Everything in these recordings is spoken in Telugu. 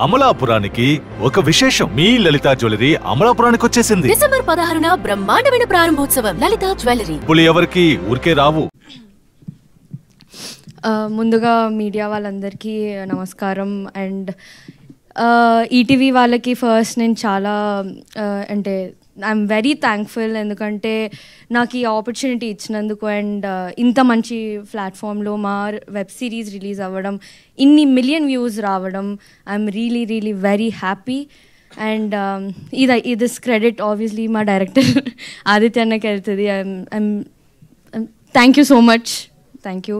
అమలాపురానికి ఒక విశేషం. మీ లలిత జ్యువెలరీ అమలాపురానికి వచ్చేసింది డిసెంబర్ పదహారున బ్రహ్మాండమైన ప్రారంభోత్సవం. లలిత జ్యువెలరీ. ఇప్పుడు ఎవరికి ఊరికే రావు. ముందుగా మీడియా వాళ్ళందరికీ నమస్కారం. అండ్ ఈటీవీ వాళ్ళకి ఫస్ట్ నేను చాలా అంటే ఐఎమ్ వెరీ థ్యాంక్ఫుల్ ఎందుకంటే నాకు ఈ ఆపర్చునిటీ ఇచ్చినందుకు అండ్ uh, ఇంత మంచి ప్లాట్ఫామ్లో మా వెబ్ సిరీస్ రిలీజ్ అవ్వడం ఇన్ని మిలియన్ వ్యూస్ రావడం I'm really really very happy and ఇది ఇది క్రెడిట్ ఆబ్వియస్లీ మా డైరెక్టర్ ఆదిత్యన్నకి వెళ్తుంది. I'm thank you so much thank you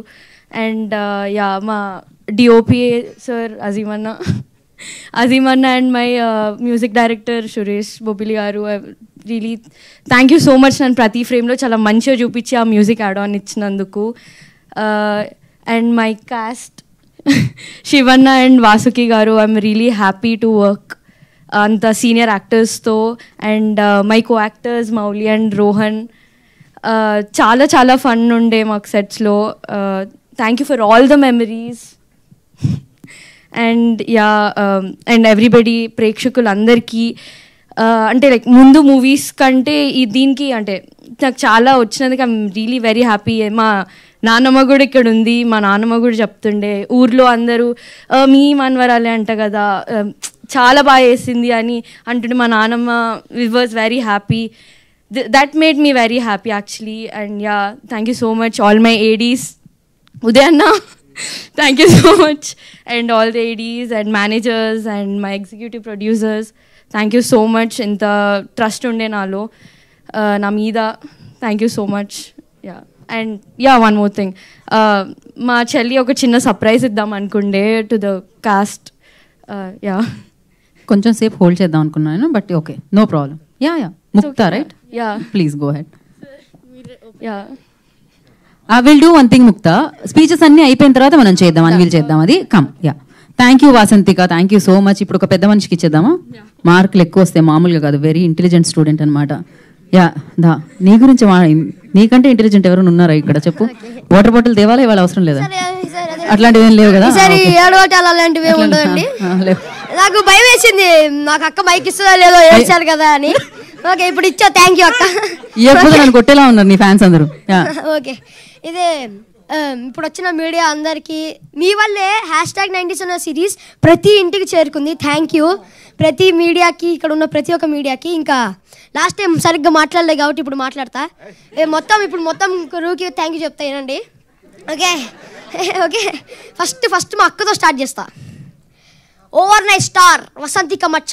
and yeah మా డిఓపిఏ సార్ అజీమన్నా అజీమన్న and my music director Suresh Bobbili garu really thank you so much నన్ను ప్రతి ఫ్రేమ్లో చాలా మంచిగా చూపించి ఆ మ్యూజిక్ యాడ్ ఆన్ ఇచ్చినందుకు and my cast Shivanna and Vasuki garu I'm really happy to work అంత senior యాక్టర్స్తో and my co actors Mouli and Rohan చాలా చాలా ఫన్ ఉండే మాకు సెట్స్లో thank you for all the memories and yeah and everybody ప్రేక్షకులందరికీ uh, అంటే లైక్ ముందు మూవీస్ కంటే ఈ దీనికి అంటే నాకు చాలా వచ్చినందుకు ఐమ్ రియలీ వెరీ హ్యాపీ మా నాన్నమ్మ కూడా ఇక్కడ ఉంది మా నాన్నమ్మ కూడా చెప్తుండే ఊర్లో అందరూ uh, మీ మనవరాలే అంట కదా um, చాలా బాగా వేసింది అని అంటుండే. మా నాన్నమ్మ we was very happy that made me very happy actually and yeah thank you so much all my ADs ads you so much. And all the ads and managers and my executive producers. Thank you so much. ఇంత ట్రస్ట్ ఉండే నాలో. Uh, నా మీద thank you so much yeah and yeah one more thing మా చెల్లి ఒక చిన్న సర్ప్రైజ్ ఇద్దాం అనుకుండే టు ద కాస్ట్ యా కొంచెం సేపు హోల్డ్ చేద్దాం అనుకున్నాను but okay no problem yeah yeah Mukta right yeah please go ahead yeah I will do one thing Mukta speeches అన్ని అయిపోయిన తర్వాత మనం చేద్దాం. అని వీళ్ళు చేద్దాం. అది come yeah thank you Vasanthika thank you so much ఇప్పుడు ఒక పెద్ద మనిషికి ఇచ్చేద్దామా? మార్కులు ఎక్కువ వస్తాయి. మామూలుగా కాదు. వెరీ ఇంటెలిజెంట్ స్టూడెంట్ అనమాట యా దా. నీ గురించి నీకంటే ఇంటెలిజెంట్ ఎవరైనా ఉన్నారా ఇక్కడ? చెప్పు. వాటర్ బాటిల్ తేవాలా? ఇవాళ అవసరం లేదా? అట్లాంటివి ఏం లేవు కదా? అలాంటివి ఉండవండి. నాకు భయం వేసింది. నాకు అక్క మైక్ ఇస్తుందా లేదో ఏడ్చారు కదా అని. ఓకే ఇప్పుడు ఇచ్చా. థ్యాంక్ యూ అక్క. ఇవ్వకపోతే నన్ను కొట్టేలా ఉన్నారు నీ ఫ్యాన్స్ అందరూ. ఓకే ఇదే um, ఇప్పుడు వచ్చిన మీడియా అందరికీ మీ వల్లే హ్యాష్ ట్యాగ్ నైంటీస్ అన్న సిరీస్ ప్రతి ఇంటికి చేరుకుంది. థ్యాంక్ యూ ప్రతి మీడియాకి ఇక్కడ ఉన్న ప్రతి ఒక్క మీడియాకి. ఇంకా లాస్ట్ టైం సరిగ్గా మాట్లాడలేదు కాబట్టి ఇప్పుడు మాట్లాడతా. మొత్తం ఇప్పుడు మొత్తం రూకి థ్యాంక్ యూ చెప్తా ఏనండి ఓకే ఓకే. ఫస్ట్ ఫస్ట్ మా అక్కతో స్టార్ట్ చేస్తా. ఓవర్ నైట్ స్టార్ వసంతిక మచ్చ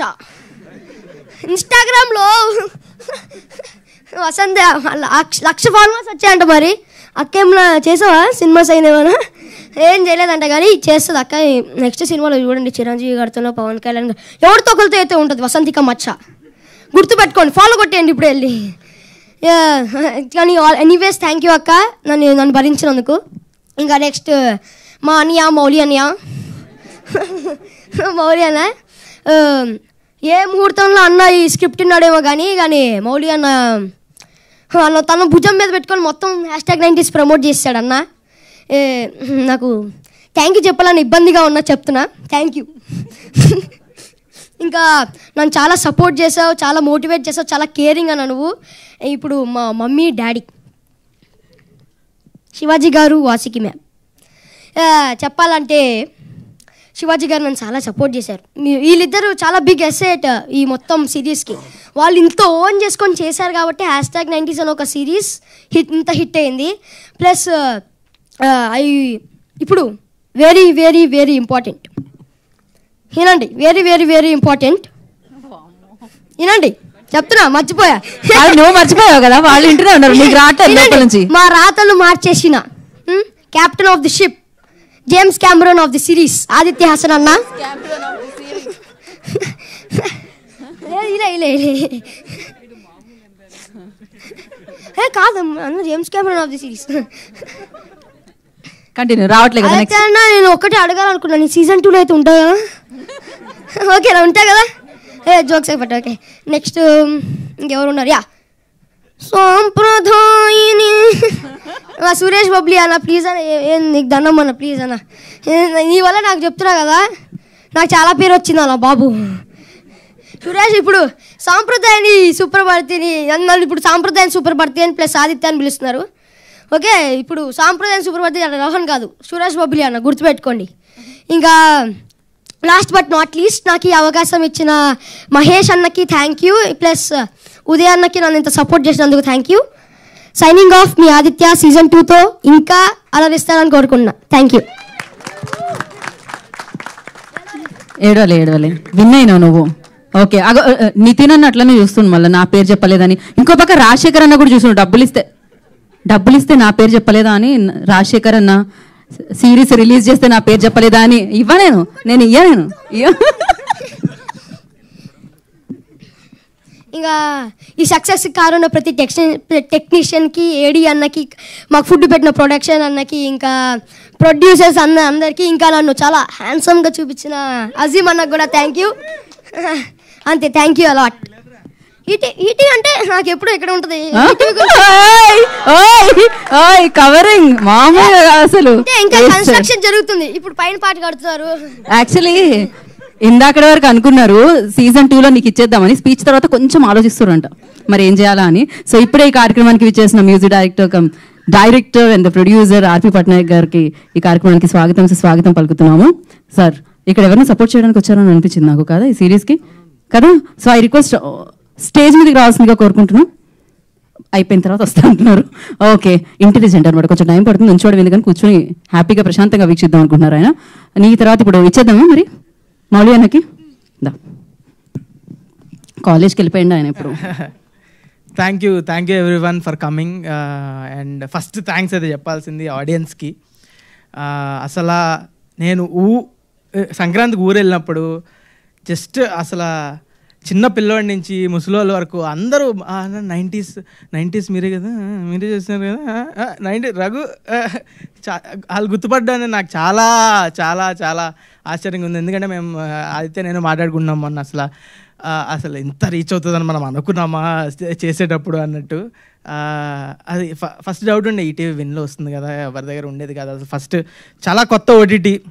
ఇన్స్టాగ్రామ్లో వసంత లక్ష- లక్ష ఫాలోవర్స్ వచ్చాయంట మరి. అక్క ఏమన్నా చేసావా? సినిమాస్ అయిన ఏమైనా? ఏం చేయలేదంట కానీ చేస్తుంది అక్క. నెక్స్ట్ సినిమాలో చూడండి చిరంజీవి గారితో పవన్ కళ్యాణ్ గారు ఎవరితో ఒకరితో అయితే ఉంటుంది? వసంతిక మచ్చ. గుర్తుపెట్టుకోండి ఫాలో కొట్టేయండి ఇప్పుడు వెళ్ళి. కానీ ఎనీవేస్ థ్యాంక్ యూ అక్క. నన్ను నన్ను భరించినందుకు. ఇంకా నెక్స్ట్ మా అనియా మౌలి అనియా. మౌలి అన్న ఏ ముహూర్తంలో అన్న ఈ స్క్రిప్ట్ ఉన్నాడేమో కానీ కానీ మౌలి అన్న తన భుజం మీద పెట్టుకొని మొత్తం హ్యాష్ ట్యాగ్ నైంటీస్ ప్రమోట్ చేస్తాడన్న నాకు థ్యాంక్ యూ చెప్పాలని ఇబ్బందిగా ఉన్నా చెప్తున్నా. థ్యాంక్ యూ ఇంకా నన్ను చాలా సపోర్ట్ చేసావు చాలా మోటివేట్ చేసావు చాలా కేరింగ్ అన్న నువ్వు. ఇప్పుడు మా మమ్మీ డాడీ. శివాజీ గారు వాసికి మ్యామ్. చెప్పాలంటే శివాజీ గారు నన్ను చాలా సపోర్ట్ చేశారు. వీళ్ళిద్దరూ చాలా బిగ్ ఎసెట్ ఈ మొత్తం సిరీస్కి వాళ్ళు ఇంత ఓన్ చేసుకొని చేశారు కాబట్టి హ్యాష్ ట్యాగ్ నైంటీస్ అని ఒక సిరీస్ హిట్ ఇంత హిట్ అయింది. ప్లస్ అవి ఇప్పుడు వెరీ వెరీ వెరీ ఇంపార్టెంట్ వినండి వెరీ వెరీ వెరీ ఇంపార్టెంట్ వినండి చెప్తున్నా మర్చిపోయా. నువ్వు మర్చిపోయావు కదా వాళ్ళు ఇంటనే ఉన్నారు నుంచి. మా రాతలు మార్చేసిన captain of the ship James Cameron of the series Aditya Hasan అన్న ఇలా ఇలా ఇలా ఏ కాదు అన్న James Cameron of the series continue రావట్లేదు కదా నెక్స్ట్ అన్న నేను ఒకటే అడగాలనుకున్నాను. సీజన్ టూలో అయితే ఉంటా కదా ఓకేనా ఉంటా కదా? ఏ జోక్స్ అయిపోతా ఓకే నెక్స్ట్ ఇంకెవరు ఉన్నారు? యా. సాంప్రదాయిని. సురేష్ బబ్లీ అన్న ప్లీజ్ అన్న నీకు దండం అన్న ప్లీజ్ అన్న. నీ వల్ల నాకు చెప్తున్నా కదా నాకు చాలా పేరు వచ్చింది అలా బాబు. సురేష్ ఇప్పుడు సాంప్రదాయాన్ని సూపర్భారతిని నన్ను ఇప్పుడు సాంప్రదాయం సూపర్భారతి అని ప్లస్ ఆదిత్య అని పిలుస్తున్నారు. ఓకే ఇప్పుడు సాంప్రదాయం సూపర్భారతి అన్న రోహన్ కాదు సురేష్ బొబ్బిలి అన్న గుర్తుపెట్టుకోండి. ఇంకా లాస్ట్ బట్ నాట్ లీస్ట్ నాకు ఈ అవకాశం ఇచ్చిన మహేష్ అన్నకి థ్యాంక్ యూ ప్లస్ ఉదయాన్నకి నన్ను ఇంత సపోర్ట్ చేసినందుకు థ్యాంక్ యూ సైనింగ్ ఆఫ్ మీ ఆదిత్య సీజన్ టూతో ఇంకా అలరిస్తారని కోరుకుంటున్నా. థ్యాంక్ యూ ఏడవలే ఏడవలే. విన్ అయినావు నువ్వు. ఓకే అగో నితిన్ అన్న అట్లనే చూస్తుండు మళ్ళీ నా పేరు చెప్పలేదని. ఇంకో పక్క రాజశేఖర్ అన్న కూడా చూస్తుండు డబ్బులు ఇస్తే. డబ్బులు ఇస్తే నా పేరు చెప్పలేదా అని రాజశేఖర్ అన్న సిరీస్ రిలీజ్ చేస్తే నా పేరు చెప్పలేదా అని ఇవ్వలేను. నేను ఇయ్యలేను. ఇయ్య. ఇంకా ఈ సక్సెస్ కారున్న ప్రతి టెక్ని టెక్నీషియన్కి ఏడి అన్నకి మాకు ఫుడ్ పెట్టిన ప్రొడక్షన్ అన్నకి ఇంకా ప్రొడ్యూసర్స్ అన్న అందరికీ ఇంకా నన్ను చాలా హ్యాండ్సమ్గా చూపించిన అజీమ్ అన్నకు కూడా థ్యాంక్ యూ అంతే thank you a lot ET ET అంటే నాకు ఎప్పుడు ఎక్కడ ఉంటుంది. కవరింగ్ మామూలుగా కాదు అసలు ఇంకా కన్స్ట్రక్షన్ జరుగుతుంది. ఇప్పుడు పైన పాట కడుతున్నారు. యాక్చువల్లీ ఇందాకడ వరకు అనుకున్నారు సీజన్ టూలో నీకు ఇచ్చేద్దామని స్పీచ్ తర్వాత కొంచెం ఆలోచిస్తారంట మరి ఏం చేయాలా అని. సో ఇప్పుడే ఈ కార్యక్రమానికి విచ్చేసిన music director come director and producer RP Patnaik గారికి ఈ కార్యక్రమానికి స్వాగతం స్వాగతం పలుకుతున్నాము. సార్ ఇక్కడ ఎవరైనా సపోర్ట్ చేయడానికి వచ్చారని అనిపించింది నాకు కదా ఈ సిరీస్కి కదా? సో ఐ రిక్వెస్ట్ స్టేజ్ మీదకి రావాల్సిందిగా కోరుకుంటున్నాం. అయిపోయిన తర్వాత వస్తా అంటున్నారు. ఓకే ఇంటెలిజెంట్ అనమాట కొంచెం టైం పడుతుంది ఉంచుకోవడం ఎందుకని కూర్చొని హ్యాపీగా ప్రశాంతంగా వీక్షిద్దాం అనుకుంటున్నారు ఆయన. నీ తర్వాత ఇప్పుడు ఇచ్చేద్దామా మరి? మౌలియానకి దా. కాలేజ్కి వెళ్ళిపోయింది ఆయన ఇప్పుడు thank you thank you everyone for coming and first thanks అయితే చెప్పాల్సింది ఆడియన్స్కి uh, అసలు నేను ఊ సంక్రాంతికి ఊరు వెళ్ళినప్పుడు జస్ట్ అసలు చిన్న పిల్లోడి నుంచి ముసలోళ్ళ వరకు అందరూ నైంటీస్ నైంటీస్ మీరే కదా మీరే చేస్తున్నారు కదా నైంటీ రఘు చా- వాళ్ళు గుర్తుపడ్డానే నాకు చాలా చాలా చాలా ఆశ్చర్యంగా ఉంది. ఎందుకంటే మేము అయితే నేను మాట్లాడుకున్నాం మొన్న అసలు అసలు ఎంత రీచ్ అవుతుందని మనం అనుకున్నామా చేసేటప్పుడు అన్నట్టు. అది ఫ- ఫస్ట్ డౌట్ ఉండే ఈటీవీ విన్లో వస్తుంది కదా ఎవరి దగ్గర ఉండేది కదా. అసలు ఫస్ట్ చాలా కొత్త ఓటీటీ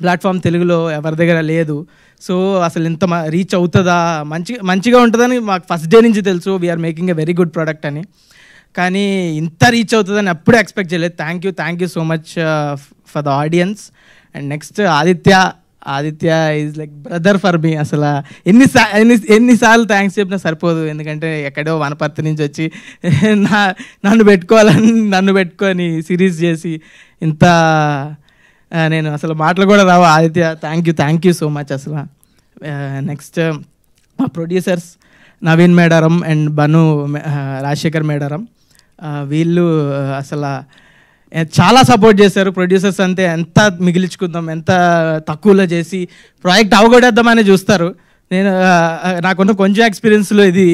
ప్లాట్ఫామ్ తెలుగులో ఎవరి దగ్గర లేదు. సో అసలు ఇంత రీచ్ అవుతుందా? మంచి మంచిగా ఉంటుందని మాకు ఫస్ట్ డే నుంచి తెలుసు. We're making a very good product అని. కానీ ఇంత రీచ్ అవుతుందని అప్పుడే ఎక్స్పెక్ట్ చేయలేదు. Thank you thank you so much for the audience and next Aditya Aditya is like brother for me అసలు ఎన్ని ఎన్ని ఎన్నిసార్లు థ్యాంక్స్ చెప్పినా సరిపోదు. ఎందుకంటే ఎక్కడో వనపర్తి నుంచి వచ్చి నా నన్ను పెట్టుకోవాలని నన్ను పెట్టుకొని సిరీస్ చేసి ఇంత నేను అసలు మాటలు కూడా రావు. Aditya thank you thank you so much అసలు. నెక్స్ట్ మా ప్రొడ్యూసర్స్ నవీన్ మేడారం అండ్ బను రాజశేఖర్ మేడారం. వీళ్ళు అసలు చాలా సపోర్ట్ చేశారు. ప్రొడ్యూసర్స్ అంతే ఎంత మిగిలించుకుందాం ఎంత తక్కువలో చేసి ప్రాజెక్ట్ అవగొడేద్దామని చూస్తారు. నేను నాకున్న కొంచెం ఎక్స్పీరియన్స్లో ఇది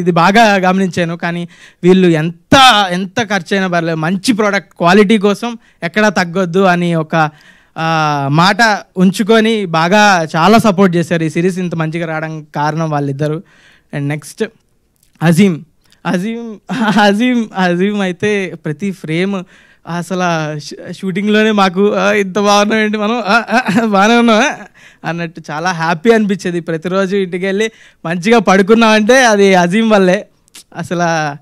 ఇది బాగా గమనించాను. కానీ వీళ్ళు ఎంత ఎంత ఖర్చు అయినా పర్లేదు. మంచి ప్రోడక్ట్ క్వాలిటీ కోసం ఎక్కడా తగ్గొద్దు అని ఒక మాట ఉంచుకొని బాగా చాలా సపోర్ట్ చేశారు. ఈ సిరీస్ ఇంత మంచిగా రావడానికి కారణం వాళ్ళిద్దరు. అండ్ నెక్స్ట్ అజీమ్ అజీమ్ అజీమ్ అజీమ్ అయితే ప్రతి ఫ్రేమ్ అసలు షూటింగ్లోనే మాకు ఇంత బాగున్నాం ఏంటి మనం? బాగానే ఉన్నాం అన్నట్టు చాలా హ్యాపీ అనిపించేది. ప్రతిరోజు ఇంటికి వెళ్ళి మంచిగా పడుకున్నామంటే అది అజీమ్ వల్లే. అసలు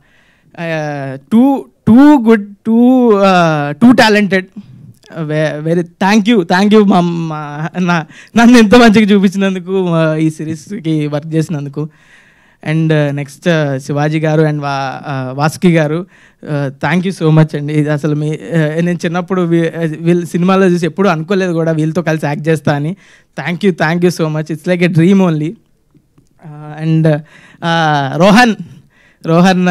too too good too too talented. Very thank you thank you మా నా- నన్ను ఎంత మంచిగా చూపించినందుకు ఈ సిరీస్కి వర్క్ చేసినందుకు. And uh, next uh, Shivaji garu and వా uh, వాసుకి గారు. థ్యాంక్ యూ సో మచ్ అండి. ఇది అసలు మీ నేను చిన్నప్పుడు వీళ్ళ సినిమాలో చూసి ఎప్పుడు అనుకోలేదు కూడా వీళ్ళతో కలిసి యాక్ట్ చేస్తా అని. Thank you thank you so much it's like a dream only and Rohan Rohan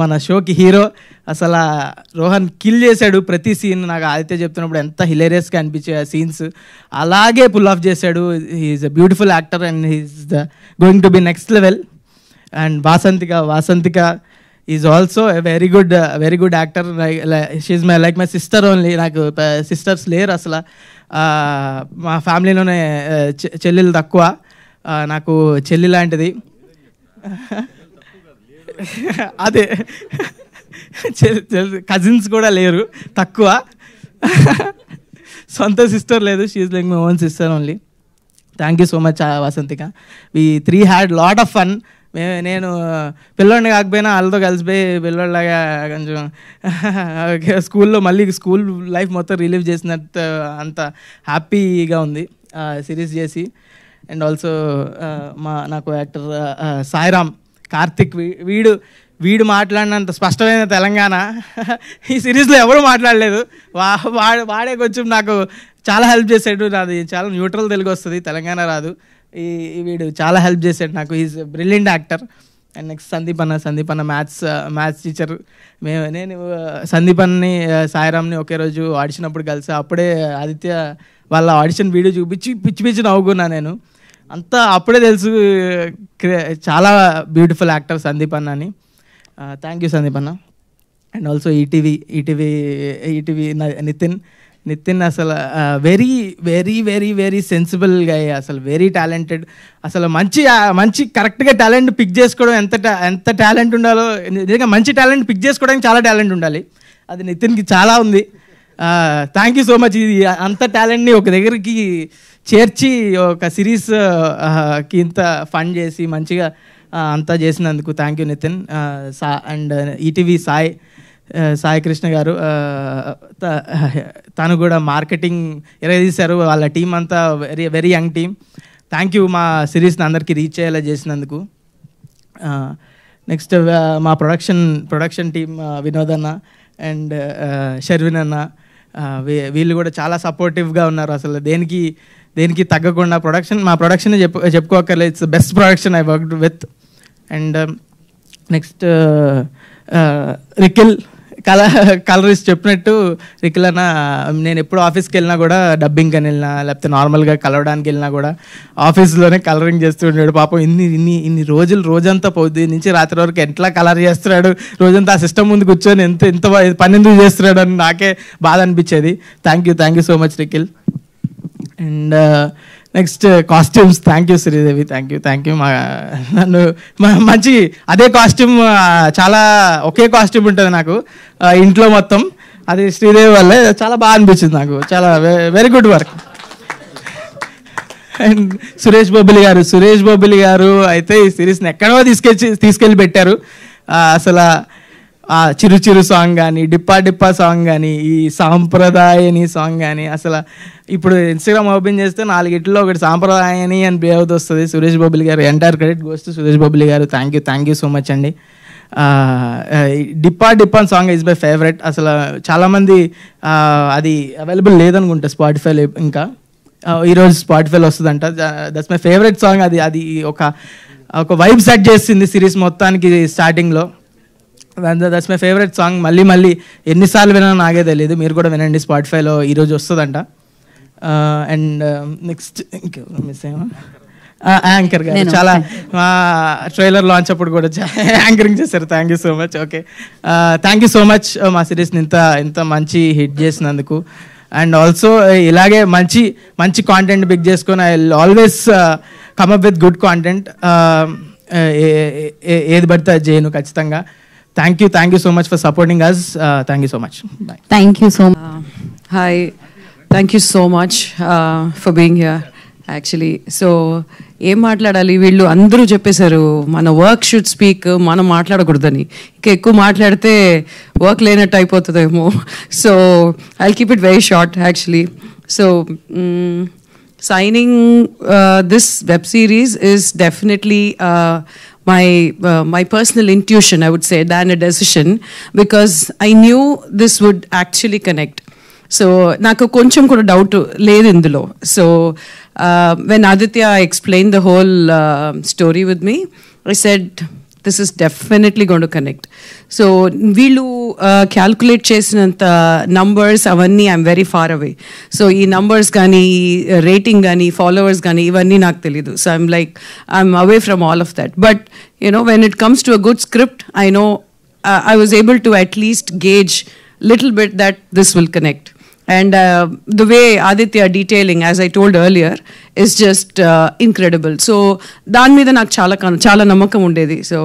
మన షోకి హీరో. అసలు రోహన్ కిల్ చేశాడు ప్రతి సీన్. నాకు ఆదిత్య చెప్తున్నప్పుడు ఎంత హిలేరియస్గా అనిపించే ఆ సీన్స్. అలాగే పుల్ ఆఫ్ చేశాడు. He's a beautiful actor and he's the going to be next level and Vasanthika Vasanthika is also a very good very good actor she's my like my sister only నాకు సిస్టర్స్ లేరు అసలు. Uh, మా ఫ్యామిలీలోనే uh, చె- చెల్లెలు తక్కువ. Uh, నాకు చెల్లి లాంటిది. అదే. కజిన్స్ కూడా లేరు. తక్కువ. సొంత సిస్టర్ లేదు. She's like my own sister only thank you so much Vasanthika we three had lot of fun మే నేను పిల్లోడిని కాకపోయినా వాళ్ళతో కలిసిపోయి పిల్లోడిలాగా కొంచెం స్కూల్లో మళ్ళీ స్కూల్ లైఫ్ మొత్తం రిలీవ్ చేసినట్టు అంత హ్యాపీగా ఉంది సిరీస్ చేసి. అండ్ ఆల్సో మా నాకు యాక్టర్ సాయిరామ్ కార్తిక్ వీ- వీడు వీడు మాట్లాడినంత స్పష్టమైన తెలంగాణ. ఈ సిరీస్లో ఎవరు మాట్లాడలేదు. వా వాడే కొంచెం నాకు చాలా హెల్ప్ చేసాడు నాది. చాలా న్యూట్రల్ తెలుగు వస్తుంది తెలంగాణ రాదు. ఈ వీడు చాలా హెల్ప్ చేశాడు నాకు. Is brilliant actor and next Sandeep అన్న సందీప్ అన్న మ్యాథ్స్ మ్యాథ్స్ టీచర్ మేము నేను ఆ, సందీప్ uh, సాయిరామ్ని ఒకే రోజు ఆడిషన్ అప్పుడు కలిసి అప్పుడే ఆదిత్య వాళ్ళ ఆడిషన్ వీడియో చూపించి పిచ్చి పిచ్చి నవ్వుకున్నా నేను. అంతా అప్పుడే తెలుసు క్రే- చాలా బ్యూటిఫుల్ యాక్టర్ uh, సందీప్ అన్న అని థ్యాంక్ యూ సందీప్ అన్న. And also ETV ETV ETV Nitin. Nitin అసలు వెరీ వెరీ వెరీ వెరీ సెన్సిబుల్గా అసలు వెరీ టాలెంటెడ్ అసలు మంచి మంచి కరెక్ట్గా టాలెంట్ పిక్ చేసుకోవడం ఎంత ఎంత టాలెంట్ ఉండాలో నిజంగా మంచి టాలెంట్ పిక్ చేసుకోవడానికి చాలా టాలెంట్ ఉండాలి. అది నితిన్కి చాలా ఉంది. థ్యాంక్ యూ సో మచ్ ఇది అంత టాలెంట్ని ఒక దగ్గరికి చేర్చి ఒక సిరీస్కి ఇంత ఫండ్ చేసి మంచిగా అంతా చేసినందుకు థ్యాంక్ యూ నితిన్. సా అండ్ ఈటీవీ సాయి. సాయికృష్ణ సాయి కృష్ణ గారు త- తను కూడా మార్కెటింగ్ ఎరగదీశారు. వాళ్ళ టీం అంతా very very young team. Thank you మా సిరీస్ని అందరికీ రీచ్ అయ్యేలా చేసినందుకు. నెక్స్ట్ మా ప్రొడక్షన్ ప్రొడక్షన్ టీం వినోద్ అన్న అండ్ షర్విన్ అన్న వీ- వీళ్ళు కూడా చాలా సపోర్టివ్గా ఉన్నారు అసలు. దేనికి దేనికి తగ్గకుండా ప్రొడక్షన్ మా ప్రొడక్షన్ చెప్పు చెప్పుకోకర్లేదు it's best production I work with and next Rikil కల కలరిస్ట్ చెప్పినట్టు రికిల్ అన్న నేను ఎప్పుడు ఆఫీస్కి వెళ్ళినా కూడా డబ్బింగ్ అని వెళ్ళినా లేకపోతే నార్మల్గా కలవడానికి వెళ్ళినా కూడా ఆఫీస్లోనే కలరింగ్ చేస్తూ ఉన్నాడు. పాపం ఇన్ని ఇన్ని ఇన్ని రోజులు రోజంతా పొద్దు నుంచి రాత్రి వరకు ఎట్లా కలర్ చేస్తున్నాడు? రోజంతా ఆ సిస్టమ్ ముందు కూర్చొని ఎంత ఎంత పని ఎందుకు చేస్తున్నాడు అని నాకే బాధ అనిపించేది. Thank you thank you so much Rikil and next costumes thank you Sridevi thank you thank you మా నన్ను మంచి అదే కాస్ట్యూమ్ చాలా ఒకే కాస్ట్యూమ్ ఉంటుంది నాకు. ఇంట్లో మొత్తం. అది శ్రీదేవి వల్లే. చాలా బాగా అనిపించింది నాకు. చాలా very good work and Suresh Bobbili garu Suresh Bobbili గారు అయితే ఈ సిరీస్ని ఎక్కడో తీసుకెళ్ళి తీసుకెళ్ళి పెట్టారు. అసలు ఆ చిరు చిరు సాంగ్ కానీ డిప్పా డిప్పా సాంగ్ కానీ ఈ సాంప్రదాయని సాంగ్ కానీ అసలు ఇప్పుడు ఇన్స్టాగ్రామ్ ఓపెన్ చేస్తే నాలుగిట్లో ఒకటి సాంప్రదాయని అని బిహేవ్ వస్తుంది Suresh Bobbili garu. Entire credit goes Suresh Bobbili garu. Thank you thank you so much అండి. Dippa Dippa song is my favourite అసలు చాలామంది అది అవైలబుల్ లేదనుకుంటా స్పాటిఫైలో ఇంకా. ఈరోజు స్పాటిఫైలో వస్తుందంట. దట్స్ మై ఫేవరెట్ సాంగ్ అది అది ఒక ఒక వైబ్ సెట్ చేసింది సిరీస్ మొత్తానికి స్టార్టింగ్లో దట్స్ మై ఫేవరెట్ సాంగ్ మళ్ళీ మళ్ళీ ఎన్నిసార్లు వినా నాకే తెలియదు మీరు కూడా వినండి స్పాటిఫైలో ఈరోజు వస్తుందంట. అండ్ నెక్స్ట్ ఇంకెవరు మిస్ అయ్యా యాంకర్ గారు. చాలా మా ట్రైలర్ లాంచ్ అప్పుడు కూడా యాంకరింగ్ చేశారు. Thank you so much okay thank you so much మా సిరీస్ని ఇంత ఇంత మంచి హిట్ చేసినందుకు. అండ్ ఆల్సో ఇలాగే మంచి మంచి కాంటెంట్ బిగ్ చేసుకొని I always come up with good content ఏది పడితే అది చేయను ఖచ్చితంగా. Thank you thank you so much for supporting us thank you so much thank you so much thank you so much uh, for being here. Actually so ఏం మాట్లాడాలి వీళ్ళు అందరూ చెప్పేశారు మన వర్క్ షుడ్ స్పీక్ మనం మాట్లాడకూడదని ఇంకా ఎక్కువ మాట్లాడితే వర్క్ లేనట్టు అయిపోతుందేమో so I keep it very short actually so signing uh, this web series is definitely uh, my uh, my personal intuition i would say than a decision because i knew this would actually connect so నాకు కొంచెం కూడా డౌట్ లేదు ఇందులో so when Aditya explain the whole story with me I said this is definitely gonna connect so వీళ్ళు క్యాల్కులేట్ చేసినంత నంబర్స్ అవన్నీ I'm very far away so ఈ నంబర్స్ కానీ రేటింగ్ కానీ ఫాలోవర్స్ కానీ ఇవన్నీ నాకు తెలీదు. So I'm like I'm away from all of that but you know when it comes to a good script I know I was able to at least gauge little bit that this will connect. And uh, the way Aditya detailing, as I told earlier, is just uh, incredible. So దాని మీద నాకు చాలా కన్- చాలా నమ్మకం ఉండేది so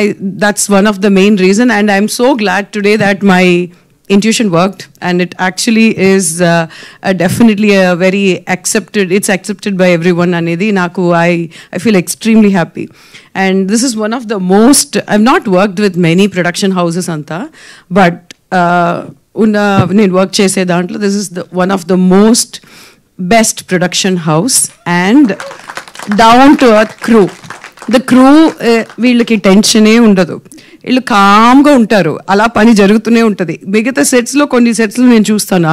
I that's one of the main reason and I'm so glad today that my intuition worked and it actually is uh, a definitely a very accepted it's accepted by everyone anedi naku i i feel extremely happy and this is one of the most i've not worked with many production houses anta but uh, ఉన్న నేను వర్క్ చేసే దాంట్లో this is the one of the most best production house and down to earth crew the crew వీళ్ళకి టెన్షనే ఉండదు. వీళ్ళు కామ్గా ఉంటారు. అలా పని జరుగుతూనే ఉంటుంది. మిగతా సెట్స్లో కొన్ని సెట్స్లో నేను చూస్తాను.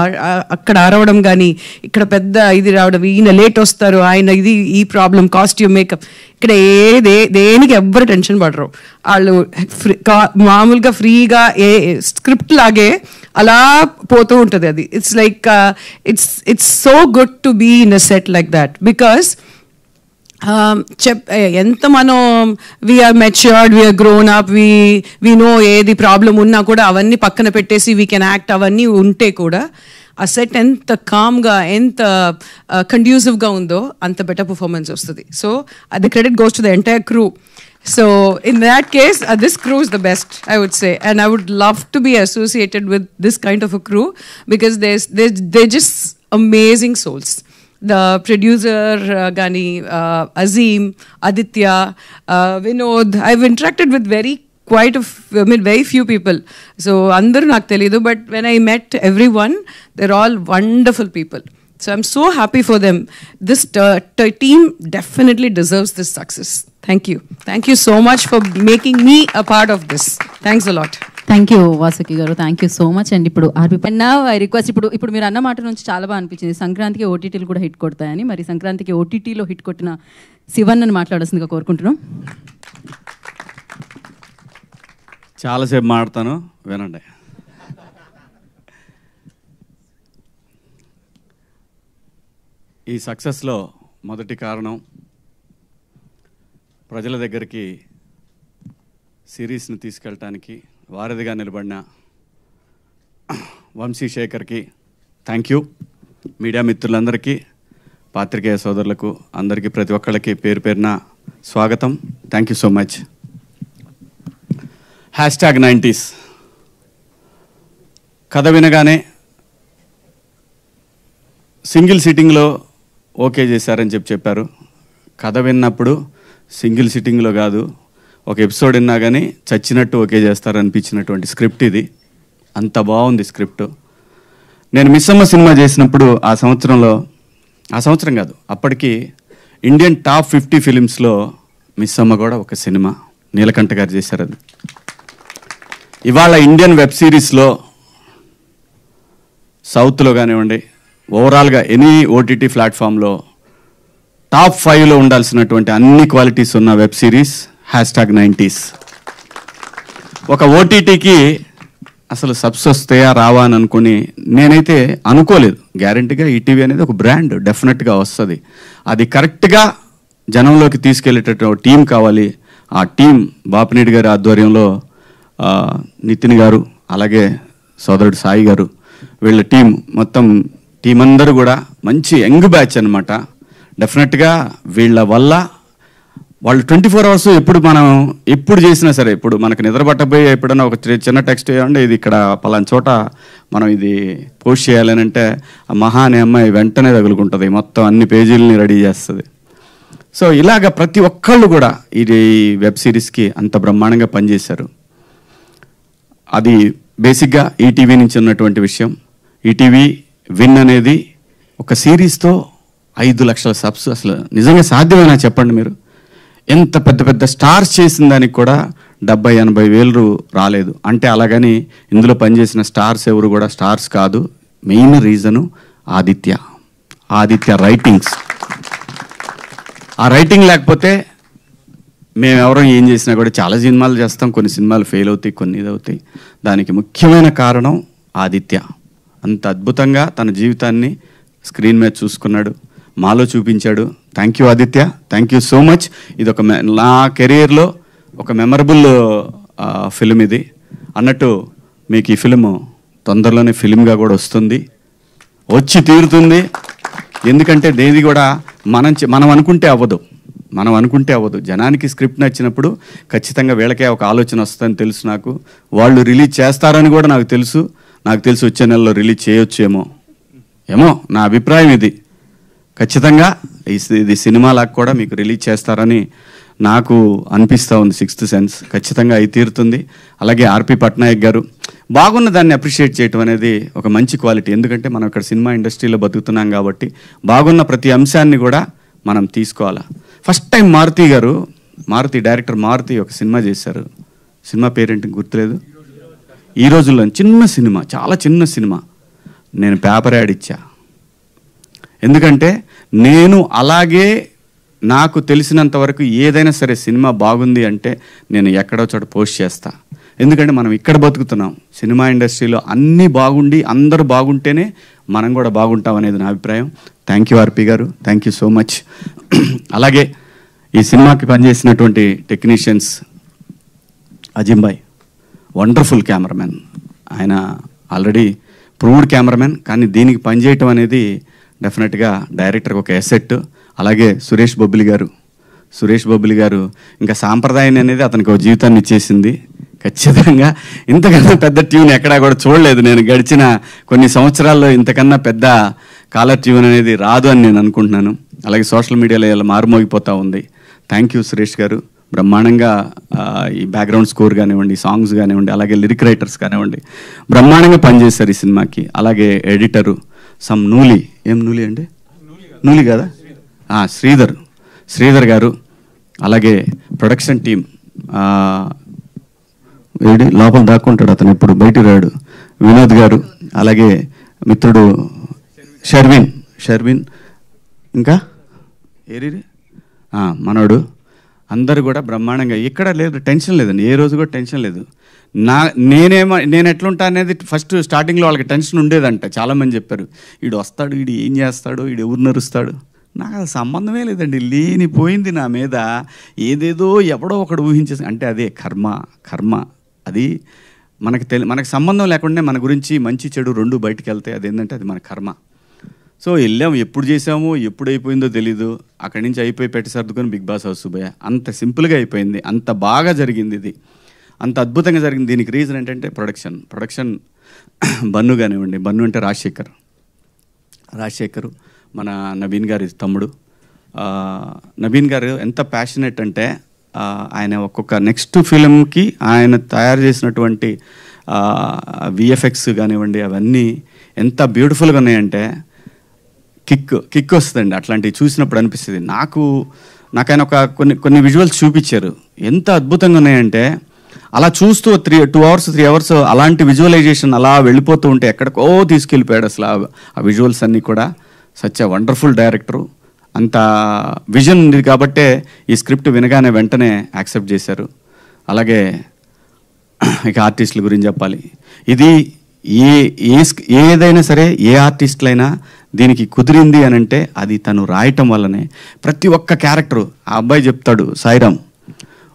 అక్కడ అరవడం కానీ ఇక్కడ పెద్ద ఇది రావడం ఈయన లేట్ వస్తారు ఆయన ఇది ఈ ప్రాబ్లం కాస్ట్యూమ్ మేకప్ ఇక్కడ ఏ దే దేనికి ఎవ్వరు టెన్షన్ పడరు. వాళ్ళు ఫ్రీ మామూలుగా ఫ్రీగా ఏ స్క్రిప్ట్ లాగే అలా పోతూ ఉంటుంది అది. It's like it's it's so good to be in a set like that because చెప్ ఎంత మనం we're matured we're grown up we we know ఏది ప్రాబ్లం ఉన్నా కూడా అవన్నీ పక్కన పెట్టేసి వీ కెన్ యాక్ట్ అవన్నీ ఉంటే కూడా ఆ సెట్ ఎంత కామ్గా ఎంత కండ్యూసివ్గా ఉందో అంత బెటర్ పర్ఫార్మెన్స్ వస్తుంది. సో అది credit goes to the entire crew so in that case this crew is the best I would say and I would love to be associated with this kind of a crew because they they just amazing souls the producer uh, Gani, uh, Azim, Aditya, uh, Vinod. I've interacted with very quite a f- I mean very few people. So Andar Naktelidu, but when I met everyone, they're all wonderful people. So I'm so happy for them. This uh, team definitely deserves this success. Thank you. Thank you so much for making me a part of this. Thanks a lot. Thank you Vasuki garu. Thank you so much and ఇప్పుడు ఆర్బి నా ఐ రిక్వెస్ట్ ఇప్పుడు ఇప్పుడు మీరు అన్న మాట నుంచి చాలా బాగా అనిపించింది. సంక్రాంతికి ఓటీటీలు కూడా హిట్ కొడతాయని. మరి సంక్రాంతికి ఓటీటీలో హిట్ కొట్టిన శివన్నని మాట్లాడాల్సిందిగా కోరుకుంటున్నాం. చాలాసేపు మాడతాను వినండి. ఈ సక్సెస్లో మొదటి కారణం ప్రజల దగ్గరికి సిరీస్ని తీసుకెళ్ళటానికి వారధిగా నిలబడిన వంశీశేఖర్కి థ్యాంక్ యూ మీడియా మిత్రులందరికీ పాత్రికేయ సోదరులకు అందరికీ ప్రతి ఒక్కళ్ళకి పేరు పేరున స్వాగతం. Thank you so much hashtag nineties కథ వినగానే సింగిల్ సిట్టింగ్లో ఓకే చేశారని చెప్పి చెప్పారు. కథ విన్నప్పుడు సింగిల్ సిట్టింగ్లో కాదు ఒక ఎపిసోడ్ విన్నా కానీ చచ్చినట్టు ఓకే చేస్తారనిపించినటువంటి స్క్రిప్ట్ ఇది. అంత బాగుంది స్క్రిప్ట్. నేను మిస్సమ్మ సినిమా చేసినప్పుడు ఆ సంవత్సరంలో ఆ సంవత్సరం కాదు అప్పటికి ఇండియన్ టాప్ ఫిఫ్టీ ఫిలిమ్స్లో మిస్సమ్మ కూడా ఒక సినిమా నీలకంఠ గారు చేశారు అది. ఇవాళ ఇండియన్ వెబ్ సిరీస్లో సౌత్లో కానివ్వండి ఓవరాల్గా ఎనీ ఓటీటీ ప్లాట్ఫామ్లో టాప్ ఫైవ్లో ఉండాల్సినటువంటి అన్ని క్వాలిటీస్ ఉన్న web series hash tag nineties ఒక ఓటీటీకి అసలు సబ్స్ వస్తాయా రావా అని అనుకుని నేనైతే అనుకోలేదు. గ్యారంటీగా ఈటీవీ అనేది ఒక బ్రాండ్ డెఫినెట్గా వస్తుంది. అది కరెక్ట్గా జనంలోకి తీసుకెళ్ళేటటువంటి టీం కావాలి. ఆ టీం బాపినేడి గారి ఆధ్వర్యంలో నితిన్ గారు అలాగే సోదరుడు సాయి గారు వీళ్ళ టీం మొత్తం టీం అందరూ కూడా మంచి యంగ్ బ్యాచ్ అనమాట డెఫినెట్గా వీళ్ళ వల్ల వాళ్ళు ట్వంటీ ఫోర్ అవర్స్ ఎప్పుడు మనం ఎప్పుడు చేసినా సరే ఇప్పుడు మనకు నిద్ర పట్టబోయి ఎప్పుడైనా ఒక చి- చిన్న టెక్స్ట్ చేయండి ఇది ఇక్కడ పలానా చోట మనం ఇది పోస్ట్ చేయాలని అంటే ఆ మహా అనే అమ్మాయి వెంటనే తగులుకుంటుంది మొత్తం అన్ని పేజీలని రెడీ చేస్తుంది. సో ఇలాగ ప్రతి ఒక్కళ్ళు కూడా ఇది వెబ్ సిరీస్కి అంత బ్రహ్మాండంగా పనిచేశారు. అది బేసిక్గా ఈటీవీ నుంచి ఉన్నటువంటి విషయం. ఈటీవీ విన్ అనేది ఒక సిరీస్తో ఐదు లక్షల సబ్స్ అసలు నిజంగా సాధ్యమేనా చెప్పండి మీరు? ఎంత పెద్ద పెద్ద స్టార్స్ చేసిన దానికి కూడా డెబ్బై ఎనభై వేలు రాలేదు. అంటే అలాగని ఇందులో పనిచేసిన స్టార్స్ ఎవరు కూడా స్టార్స్ కాదు. Main reason Aditya. Aditya writings. ఆ రైటింగ్ లేకపోతే మేము ఎవరో ఏం చేసినా కూడా చాలా సినిమాలు చేస్తాం. కొన్ని సినిమాలు ఫెయిల్ అవుతాయి కొన్ని ఇది అవుతాయి. దానికి ముఖ్యమైన కారణం ఆదిత్య. అంత అద్భుతంగా తన జీవితాన్ని స్క్రీన్ మీద చూసుకున్నాడు. మాలో చూపించాడు. Thank you Aditya thank you so much ఇది ఒక మె- నా కెరియర్లో ఒక మెమరబుల్ ఫిలిం ఇది. అన్నట్టు మీకు ఈ ఫిలిం తొందరలోనే ఫిలింగా కూడా వస్తుంది. వచ్చి తీరుతుంది. ఎందుకంటే దేది కూడా మనం మనం అనుకుంటే అవ్వదు. మనం అనుకుంటే అవ్వదు. జనానికి స్క్రిప్ట్ నచ్చినప్పుడు ఖచ్చితంగా వీళ్ళకే ఒక ఆలోచన వస్తుందని తెలుసు నాకు. వాళ్ళు రిలీజ్ చేస్తారని కూడా నాకు తెలుసు. నాకు తెలిసి వచ్చే నెలలో రిలీజ్ చేయొచ్చేమో. ఏమో నా అభిప్రాయం ఇది. ఖచ్చితంగా ఈ సి- ఇది సినిమాలకు కూడా మీకు రిలీజ్ చేస్తారని నాకు అనిపిస్తూ ఉంది సిక్స్త్ సెన్స్. ఖచ్చితంగా అయి తీరుతుంది. అలాగే ఆర్పి పట్నాయక్ గారు బాగున్న దాన్ని అప్రిషియేట్ చేయటం అనేది ఒక మంచి క్వాలిటీ. ఎందుకంటే మనం ఇక్కడ సినిమా ఇండస్ట్రీలో బతుకుతున్నాం కాబట్టి బాగున్న ప్రతి అంశాన్ని కూడా మనం తీసుకోవాలా. ఫస్ట్ టైం మారుతి గారు మారుతి డైరెక్టర్ మారుతి ఒక సినిమా చేశారు. సినిమా పేరేంటి గుర్తులేదు? ఈ రోజుల్లో చిన్న సినిమా చాలా చిన్న సినిమా. నేను పేపర్ యాడ్ ఇచ్చా. ఎందుకంటే నేను అలాగే నాకు తెలిసినంత వరకు ఏదైనా సరే సినిమా బాగుంది అంటే నేను ఎక్కడో చోట పోస్ట్ చేస్తా. ఎందుకంటే మనం ఇక్కడ బతుకుతున్నాం. సినిమా ఇండస్ట్రీలో అన్నీ బాగుండి అందరూ బాగుంటేనే మనం కూడా బాగుంటాం అనేది నా అభిప్రాయం. థ్యాంక్ యూ ఆర్పి గారు. థ్యాంక్ యూ సో మచ్ అలాగే ఈ సినిమాకి పనిచేసినటువంటి టెక్నీషియన్స్ అజింబాయ్ వండర్ఫుల్ కెమెరామెన్. ఆయన ఆల్రెడీ ప్రూవ్డ్ కెమెరామెన్ కానీ దీనికి పనిచేయటం అనేది డెఫినెట్గా డైరెక్టర్కి ఒక ఎసెట్ అలాగే సురేష్ బొబ్బిలి గారు. సురేష్ బొబ్బిలి గారు ఇంకా సాంప్రదాయం అనేది అతనికి ఒక జీవితాన్ని ఇచ్చేసింది. ఖచ్చితంగా ఇంతకన్నా పెద్ద ట్యూన్ ఎక్కడా కూడా చూడలేదు నేను. గడిచిన కొన్ని సంవత్సరాల్లో ఇంతకన్నా పెద్ద కాలర్ ట్యూన్ అనేది రాదు అని నేను అనుకుంటున్నాను. అలాగే సోషల్ మీడియాలో ఇలా మారుమోగిపోతూ ఉంది. థ్యాంక్ యూ సురేష్ గారు. బ్రహ్మాండంగా ఈ బ్యాక్గ్రౌండ్ స్కోర్ కానివ్వండి సాంగ్స్ కానివ్వండి అలాగే లిరిక్ రైటర్స్ కానివ్వండి బ్రహ్మాండంగా పనిచేశారు ఈ సినిమాకి. అలాగే ఎడిటరు సమ్ నూలి. ఏం నూలి అండి నూలి కదా? శ్రీధర్. శ్రీధర్ గారు అలాగే ప్రొడక్షన్ టీం. ఏడి లోపల దాక్కుంటాడు అతను ఇప్పుడు బయట రాడు. వినోద్ గారు అలాగే మిత్రుడు షర్విన్ షర్విన్ ఇంకా? ఏరి మనోడు. అందరూ కూడా బ్రహ్మాండంగా ఇక్కడ లేదు టెన్షన్ లేదండి ఏ రోజు కూడా టెన్షన్ లేదు. నా నేనేమో నేను ఎట్లుంటా అనేది ఫస్ట్ స్టార్టింగ్లో వాళ్ళకి టెన్షన్ ఉండేదంట చాలామంది చెప్పారు. వీడు వస్తాడు వీడు ఏం చేస్తాడు వీడు ఎవరు నరుస్తాడు? నాకు అది సంబంధమే లేదండి లేనిపోయింది నా మీద. ఏదేదో ఎవడో ఒకడు ఊహించేసి అంటే అదే కర్మ కర్మ. అది మనకి తెలి మనకు సంబంధం లేకుండా మన గురించి మంచి చెడు రెండు బయటికి వెళ్తాయి అదేంటంటే అది మన కర్మ. సో వెళ్ళాము ఎప్పుడు చేసామో ఎప్పుడు అయిపోయిందో తెలీదు. అక్కడి నుంచి అయిపోయి పెట్టి సర్దుకొని బిగ్ బాస్ హౌస్ సుబ్బయ్య అంత సింపుల్గా అయిపోయింది. అంత బాగా జరిగింది ఇది. అంత అద్భుతంగా జరిగింది. దీనికి రీజన్ ఏంటంటే ప్రొడక్షన్. ప్రొడక్షన్ బన్ను కానివ్వండి. బన్ను అంటే రాజశేఖర్. రాజశేఖర్ మన నవీన్ గారి తమ్ముడు. నవీన్ గారు ఎంత ప్యాషనెట్ అంటే ఆయన ఒక్కొక్క నెక్స్ట్ ఫిలింకి ఆయన తయారు చేసినటువంటి విఎఫ్ఎక్స్ కానివ్వండి అవన్నీ ఎంత బ్యూటిఫుల్గా ఉన్నాయంటే కిక్ కిక్ వస్తుందండి. అట్లాంటివి చూసినప్పుడు అనిపిస్తుంది. నాకు నాకైనా ఒక కొన్ని కొన్ని విజువల్స్ చూపించారు. ఎంత అద్భుతంగా ఉన్నాయంటే అలా చూస్తూ three two hours three hours అలాంటి విజువలైజేషన్ అలా వెళ్ళిపోతూ ఉంటే ఎక్కడికో తీసుకెళ్ళిపోయాడు అసలు ఆ- విజువల్స్ అన్నీ కూడా. Such a wonderful director. అంత విజన్ ఉంది కాబట్టే ఈ స్క్రిప్ట్ వినగానే వెంటనే యాక్సెప్ట్ చేశారు. అలాగే ఇక ఆర్టిస్టుల గురించి చెప్పాలి. ఇది ఏ ఏ ఏదైనా సరే ఏ ఆర్టిస్ట్లైనా దీనికి కుదిరింది అని అంటే అది తను రాయటం వల్లనే ప్రతి ఒక్క క్యారెక్టరు ఆ అబ్బాయి చెప్తాడు సాయిరామ్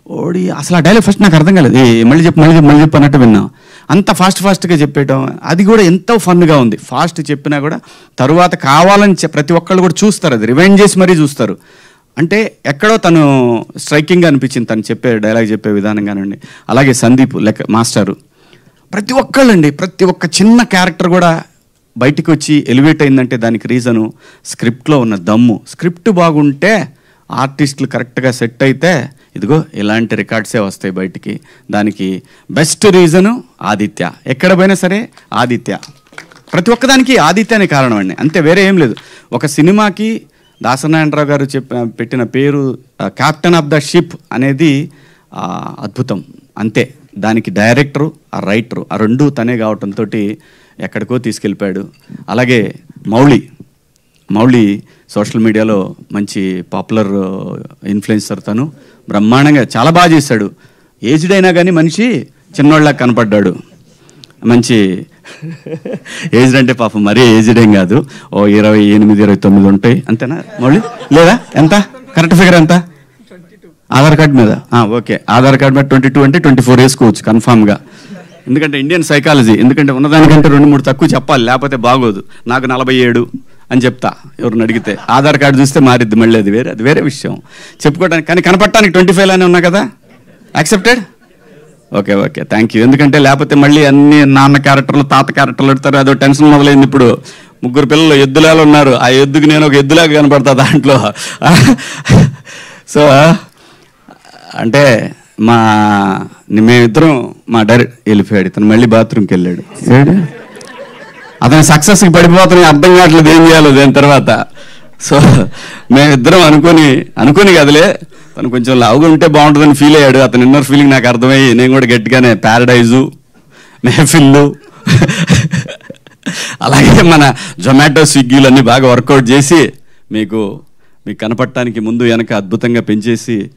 ఓడి అసలు ఆ డైలాగ్ ఫస్ట్ నాకు అర్థం కాలేదు. ఏ మళ్ళీ చెప్పు మళ్ళీ చెప్పు మళ్ళీ చెప్పు అన్నట్టు విన్నా. అంత ఫాస్ట్ ఫాస్ట్గా చెప్పేయటం అది కూడా ఎంతో ఫన్గా ఉంది. ఫాస్ట్ చెప్పినా కూడా తరువాత కావాలని ప్రతి ఒక్కళ్ళు కూడా చూస్తారు. అది రివైండ్ చేసి మరీ చూస్తారు. అంటే ఎక్కడో తను స్ట్రైకింగ్గా అనిపించింది తను చెప్పే డైలాగ్ చెప్పే విధానం కానివ్వండి. అలాగే సందీప్ లెక్క మాస్టరు. ప్రతి ఒక్కళ్ళండి ప్రతి ఒక్క చిన్న క్యారెక్టర్ కూడా బయటికి వచ్చి ఎలివేట్ అయిందంటే దానికి రీజను స్క్రిప్ట్లో ఉన్న దమ్ము. స్క్రిప్ట్ బాగుంటే ఆర్టిస్టులు కరెక్ట్గా సెట్ అయితే ఇదిగో ఇలాంటి రికార్డ్సే వస్తాయి బయటికి. దానికి బెస్ట్ రీజను ఆదిత్య. ఎక్కడ పోయినా సరే ఆదిత్య. ప్రతి ఒక్కదానికి ఆదిత్య అనే కారణం అండి. అంతే వేరే ఏం లేదు. ఒక సినిమాకి దాసనారాయణరావు గారు చెప్ప పెట్టిన పేరు క్యాప్టెన్ ఆఫ్ ద షిప్ అనేది అద్భుతం. అంతే. దానికి డైరెక్టరు ఆ రైటరు ఆ రెండు తనే కావటంతో ఎక్కడికో తీసుకెళ్ళిపోయాడు. అలాగే మౌళి మౌళి సోషల్ మీడియాలో మంచి పాపులర్ ఇన్ఫ్లుయెన్సర్ తను. బ్రహ్మాండంగా చాలా బాగా చేశాడు. ఏజ్డ్ అయినా కానీ మనిషి చిన్నోళ్ళ కనపడ్డాడు. మంచి ఏజ్డ్ అంటే పాపం మరీ ఏజ్డ్ ఏం కాదు. ఓ ఇరవై ఎనిమిది ఇరవై తొమ్మిది ఉంటాయి. అంతేనా మౌళి? లేదా? ఎంత? కరెక్ట్ ఫిగర్ ఎంత? ఆధార్ కార్డ్ మీద? ఓకే ఆధార్ కార్డ్ మీద ట్వంటీ టూ అంటే ట్వంటీ ఫోర్ వేసుకోవచ్చు కన్ఫామ్గా ఎందుకంటే ఇండియన్ సైకాలజీ ఎందుకంటే ఉన్నదానికంటే రెండు మూడు తక్కువ చెప్పాలి లేకపోతే బాగోదు. నాకు నలభై ఏడు అని చెప్తా ఎవరిని అడిగితే. ఆధార్ కార్డు చూస్తే మారిద్ది మళ్ళీ అది వేరే అది వేరే విషయం. చెప్పుకోవడానికి కానీ కనపడటానికి ట్వంటీ ఫైవ్ అనే ఉన్నా కదా? Accepted okay okay thank you ఎందుకంటే లేకపోతే మళ్ళీ అన్ని నాన్న క్యారెక్టర్లు తాత క్యారెక్టర్లు పెడతారు అదో టెన్షన్ మొదలైంది ఇప్పుడు. ముగ్గురు పిల్లలు ఎద్దులాలు ఉన్నారు. ఆ ఎద్దుకి నేను ఒక ఎద్దులాగా కనపడతా దాంట్లో. సో ah, అంటే మా మేమిద్దరం మా డైరెక్ట్ వెళ్ళిపోయాడు. ఇతను మళ్ళీ బాత్రూమ్కి వెళ్ళాడు? అతను సక్సెస్కి పడిపోతున్నాయి అర్థం కావట్లేదు ఏం చేయాలో దాని తర్వాత. సో మేమిద్దరం అనుకొని అనుకొని కదలే తను కొంచెం లావుగా ఉంటే బాగుంటుందని ఫీల్ అయ్యాడు. అతని ఇన్నర్ ఫీలింగ్ నాకు అర్థమయ్యి నేను కూడా గట్టిగానే ప్యారడైజు మెహఫిల్లు అలాగే మన జొమాటో స్విగ్గీలు అన్నీ బాగా వర్కౌట్ చేసి మీకు మీకు కనపడటానికి ముందు వెనక అద్భుతంగా పెంచేసి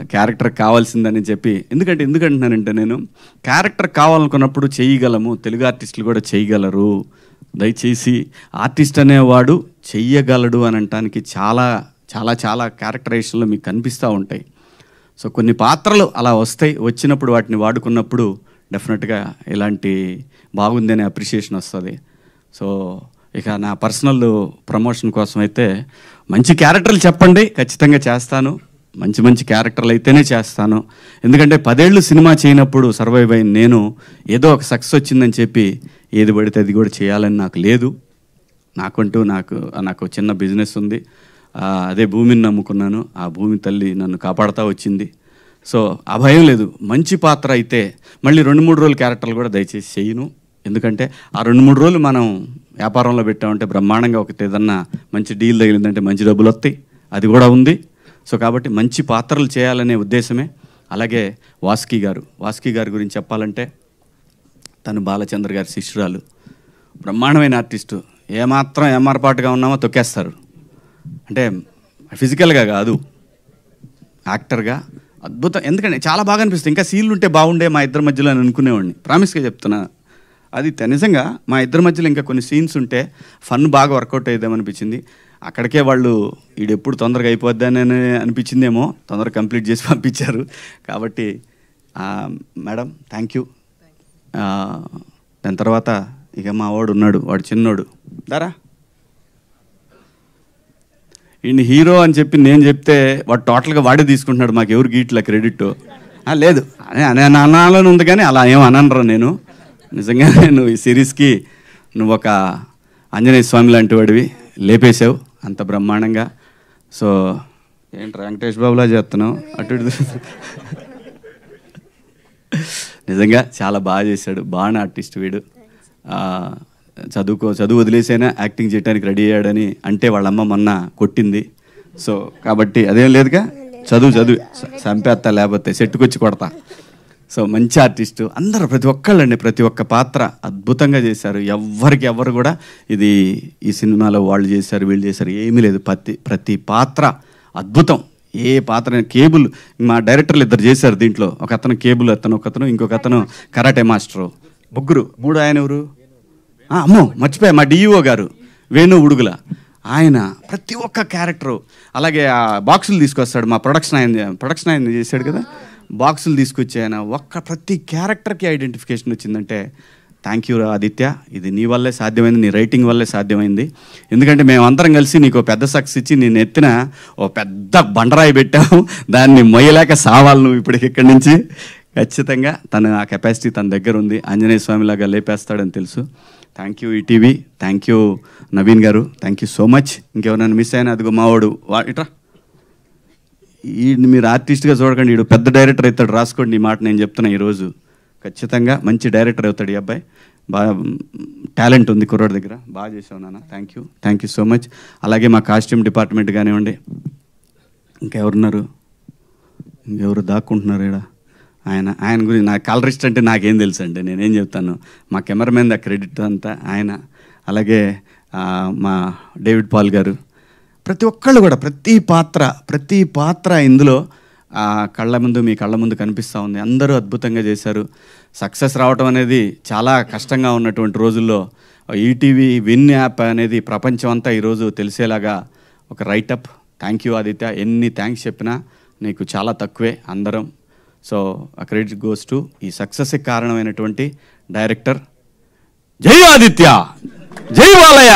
క్యారెక్టర్ కావాల్సిందని చెప్పి ఎందుకంటే ఎందుకంటున్నానంటే నేను క్యారెక్టర్ కావాలనుకున్నప్పుడు చేయగలము తెలుగు ఆర్టిస్టులు కూడా చేయగలరు. దయచేసి ఆర్టిస్ట్ అనేవాడు చెయ్యగలడు అని అనటానికి చాలా చాలా చాలా క్యారెక్టరైజేషన్లు మీకు కనిపిస్తూ ఉంటాయి. సో కొన్ని పాత్రలు అలా వస్తాయి వచ్చినప్పుడు వాటిని వాడుకున్నప్పుడు డెఫినెట్గా ఇలాంటి బాగుంది అనే అప్రిషియేషన్ వస్తుంది. సో ఇక నా పర్సనల్ ప్రమోషన్ కోసం అయితే మంచి క్యారెక్టర్లు చెప్పండి. ఖచ్చితంగా చేస్తాను. మంచి మంచి క్యారెక్టర్లు అయితేనే చేస్తాను. ఎందుకంటే పదేళ్ళు సినిమా చేయనప్పుడు సర్వైవ్ అయిన నేను ఏదో ఒక సక్సెస్ వచ్చిందని చెప్పి ఏది పడితే అది కూడా చేయాలని నాకు లేదు. నాకంటూ నాకు నాకు చిన్న బిజినెస్ ఉంది. అదే భూమిని నమ్ముకున్నాను. ఆ భూమి తల్లి నన్ను కాపాడుతూ వచ్చింది. సో ఆ భయం లేదు. మంచి పాత్ర అయితే మళ్ళీ రెండు మూడు రోజులు క్యారెక్టర్లు కూడా దయచేసి చేయను. ఎందుకంటే ఆ రెండు మూడు రోజులు మనం వ్యాపారంలో పెట్టామంటే బ్రహ్మాండంగా ఒకటి ఏదన్నా మంచి డీల్ తగిలిందంటే మంచి డబ్బులు వస్తాయి. అది కూడా ఉంది. సో కాబట్టి మంచి పాత్రలు చేయాలనే ఉద్దేశమే. అలాగే వాస్కి గారు. వాస్కి గారి గురించి చెప్పాలంటే తను బాలచంద్ర గారి శిష్యురాలు. బ్రహ్మాండమైన ఆర్టిస్టు. ఏమాత్రం ఏమారపాటుగా ఉన్నామో తొక్కేస్తారు. అంటే ఫిజికల్గా కాదు. యాక్టర్గా. అద్భుతం. ఎందుకంటే చాలా బాగా అనిపిస్తుంది. ఇంకా సీన్లు ఉంటే బాగుండే మా ఇద్దరి మధ్యలో అని అనుకునేవాడిని. ప్రామిస్గా చెప్తున్నా. అది నిజంగా మా ఇద్దరి మధ్యలో ఇంకా కొన్ని సీన్స్ ఉంటే ఫన్ బాగా వర్కౌట్ అయ్యేదేమనిపించింది. అక్కడికే వాళ్ళు ఈడెప్పుడు తొందరగా అయిపోద్దని అనిపించిందేమో తొందరగా కంప్లీట్ చేసి పంపించారు. కాబట్టి మేడం థ్యాంక్ యూ. దాని తర్వాత ఇక మా వాడు ఉన్నాడు వాడు చిన్నోడు. దారా ఈయన హీరో అని చెప్పి నేను చెప్తే వాడు టోటల్గా వాడే తీసుకుంటున్నాడు మాకు ఎవరు గీట్ల క్రెడిట్. లేదు అనే అనే అనాలని ఉంది కానీ అలా ఏం అననరా నేను. నిజంగా నేను ఈ సిరీస్కి నువ్వు ఒక ఆంజనేయ స్వామి లాంటి వాడివి. లేపేశావు అంత బ్రహ్మాండంగా. సో ఏంటి వెంకటేష్ బాబులా చేస్తున్నావు? అటు ఇటు నిజంగా చాలా బాగా చేశాడు. బాగా ఆర్టిస్ట్ వీడు. చదువుకో చదువు వదిలేసైనా యాక్టింగ్ చేయడానికి రెడీ అయ్యాడని అంటే వాళ్ళ అమ్మ మొన్న కొట్టింది. సో కాబట్టి అదేం లేదుగా? చదువు చదువు. చంపేస్తా లేకపోతే సెట్టుకొచ్చి కొడతా. సో మంచి ఆర్టిస్టు. అందరు ప్రతి ఒక్కళ్ళండి ప్రతి ఒక్క పాత్ర అద్భుతంగా చేశారు. ఎవ్వరికి ఎవ్వరు కూడా ఇది ఈ సినిమాలో వాళ్ళు చేశారు వీళ్ళు చేశారు ఏమీ లేదు. ప్రతి ప్రతి పాత్ర అద్భుతం. ఏ పాత్ర కేబుల్ మా డైరెక్టర్లు ఇద్దరు చేశారు దీంట్లో. ఒక అతను కేబుల్ అతను ఒక అతను ఇంకొక అతను కరాటే మాస్టరు. ముగ్గురు. మూడు ఆయన ఎవరు? అమ్మో మర్చిపోయా. మా డిఈఓ గారు వేణు ఉడుగుల. ఆయన ప్రతి ఒక్క క్యారెక్టరు. అలాగే ఆ బాక్సులు తీసుకొస్తాడు మా ప్రొడక్షన్ ఆయన ప్రొడక్షన్ ఆయన చేశాడు కదా. బాక్సులు తీసుకొచ్చి ఆయన. ఒక్క ప్రతి క్యారెక్టర్కి ఐడెంటిఫికేషన్ వచ్చిందంటే థ్యాంక్ యూ ఆదిత్య ఇది నీ వల్లే సాధ్యమైంది నీ రైటింగ్ వల్లే సాధ్యమైంది. ఎందుకంటే మేమందరం కలిసి నీకు పెద్ద సక్స్ ఇచ్చి నేను ఎత్తిన ఓ పెద్ద బండరాయి పెట్టాము. దాన్ని మొయ్యలేక సావాలి నువ్వు ఇప్పటికి ఇక్కడి నుంచి. ఖచ్చితంగా తను ఆ కెపాసిటీ తన దగ్గర ఉంది. ఆంజనేయ స్వామిలాగా లేపేస్తాడని తెలుసు. Thank you ETV thank you Naveen garu thank you so much. ఇంకెవరైనా మిస్ అయినా అదిగో మావాడు వా ఇట్రా. ఈ మీరు ఆర్టిస్ట్గా చూడకండి వీడు పెద్ద డైరెక్టర్ అవుతాడు రాసుకోండి ఈ మాట నేను చెప్తున్నా ఈరోజు. ఖచ్చితంగా మంచి డైరెక్టర్ అవుతాడు ఈ అబ్బాయి. బాగా టాలెంట్ ఉంది కుర్రోడి దగ్గర. బాగా చేసావు నాన్న. Thank you thank you so much అలాగే మా కాస్ట్యూమ్ డిపార్ట్మెంట్ కానివ్వండి. ఇంకెవరున్నారు? ఇంకెవరు దాక్కుంటున్నారు ఇక్కడ ఆయన ఆయన గురించి నా కలరిస్ట్ అంటే నాకేం తెలుసు అండి. నేనేం చెప్తాను? మా కెమెరామెన్ ద క్రెడిట్ అంతా ఆయన. అలాగే మా డేవిడ్ పాల్ గారు. ప్రతి ఒక్కళ్ళు కూడా ప్రతి పాత్ర ప్రతి పాత్ర ఇందులో కళ్ళ ముందు మీ కళ్ళ ముందు కనిపిస్తూ ఉంది. అందరూ అద్భుతంగా చేశారు. సక్సెస్ రావటం అనేది చాలా కష్టంగా ఉన్నటువంటి రోజుల్లో ఈటీవీ విన్ యాప్ అనేది ప్రపంచం అంతా ఈరోజు తెలిసేలాగా ఒక రైటప్ థ్యాంక్ యూ ఆదిత్య. ఎన్ని థ్యాంక్స్ చెప్పినా నీకు చాలా తక్కువే అందరం. సో ఆ క్రెడిట్ గోస్ టు ఈ సక్సెస్కి కారణమైనటువంటి డైరెక్టర్ జై ఆదిత్య! జై బాలయ్య!